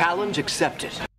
Challenge accepted.